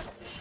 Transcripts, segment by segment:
Gouge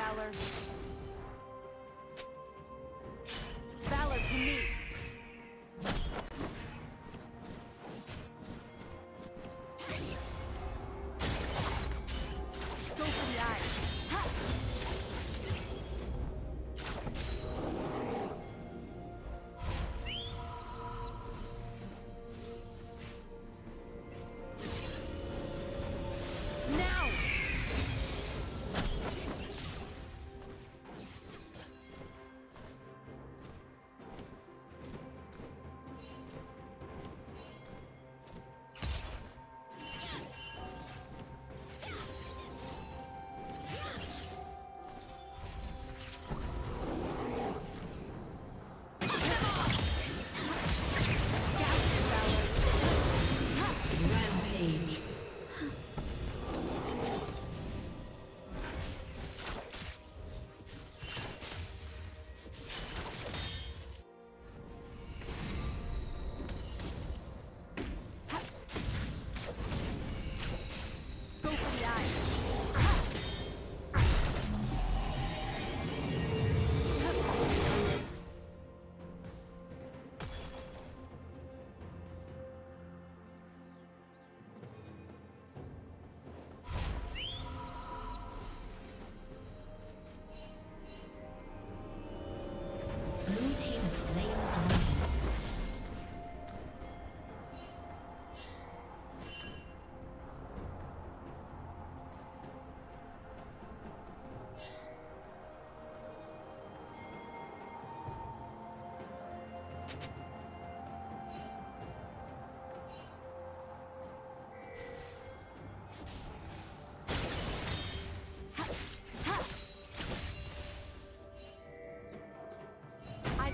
valor.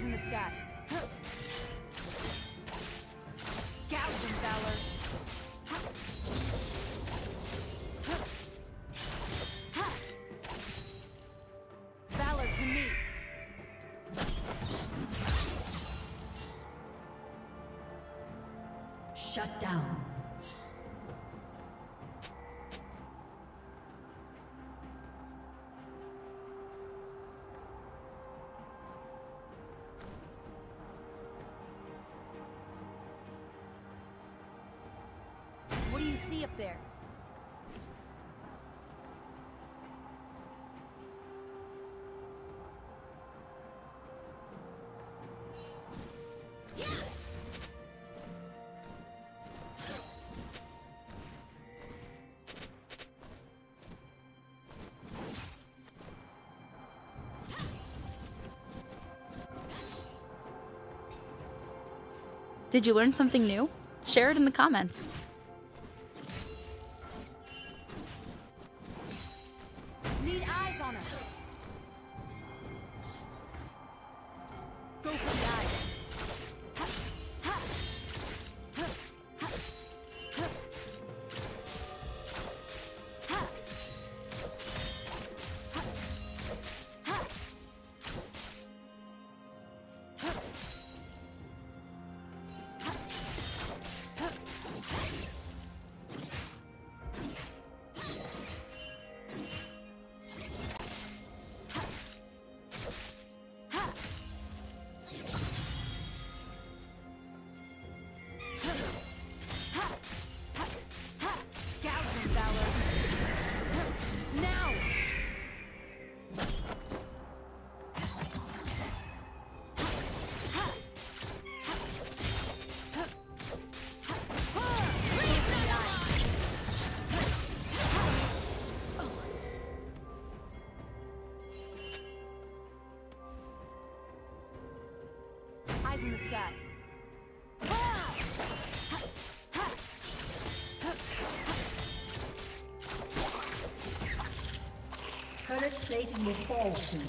in the sky. you see up there? Did you learn something new? Share it in the comments. on. Go for it. plating will fall soon.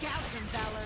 Gallant valor!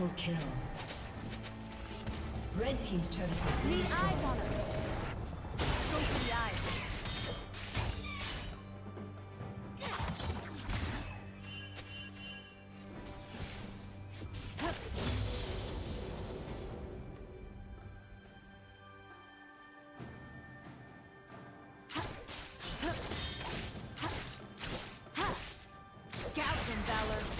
Triple kill. Red Team's turret has been Need destroyed. eyes on her. Go for the eyes. And Valor.